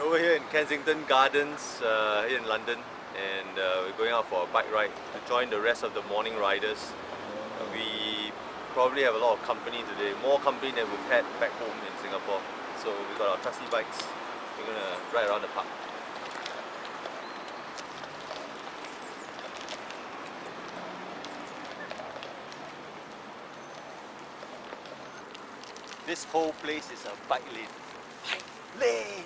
over here in Kensington Gardens uh, here in London and uh, we're going out for a bike ride to join the rest of the morning riders. We probably have a lot of company today, more company than we've had back home in Singapore. So we've got our trusty bikes, we're gonna ride around the park. This whole place is a bike lane. Bike lane!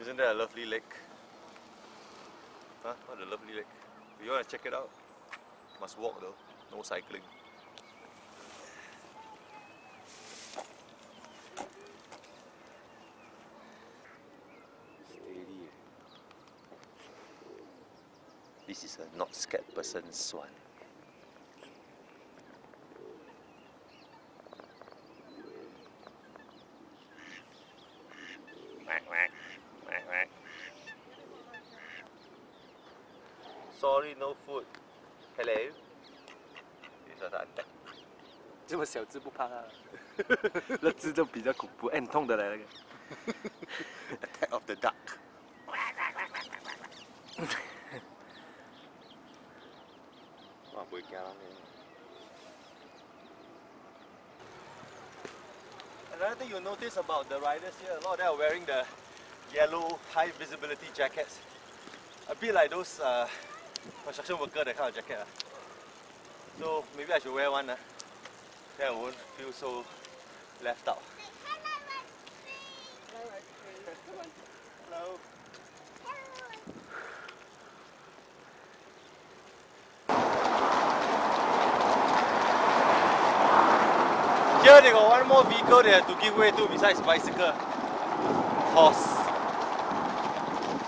Isn't that a lovely lake? Huh? What a lovely lake. If You want to check it out? Must walk though, no cycling. Steady. This is a not scared person swan. Sorry, no food. Hello. This was attack. 这么小只不怕啊，那只就比较恐怖，哎，很痛的嘞那个。 Attack of the duck. Wah, boleh garang ni. Another thing you'll notice about the riders here, a lot of them are wearing the yellow high visibility jackets. A bit like those uh, construction worker that kind of jacket. ah. So maybe I should wear one. Uh. Then I won't feel so left out. Hello. Here they got one more vehicle they have to give way to besides bicycle. Horse.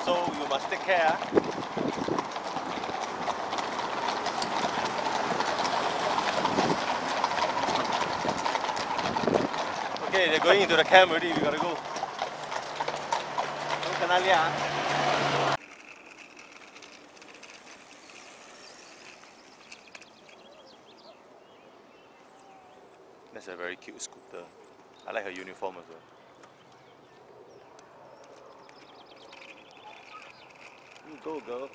So you must take care. ah. Okay, they're going into the camp already, we gotta go. That's a very cute scooter. I like her uniform as well. You go, girl.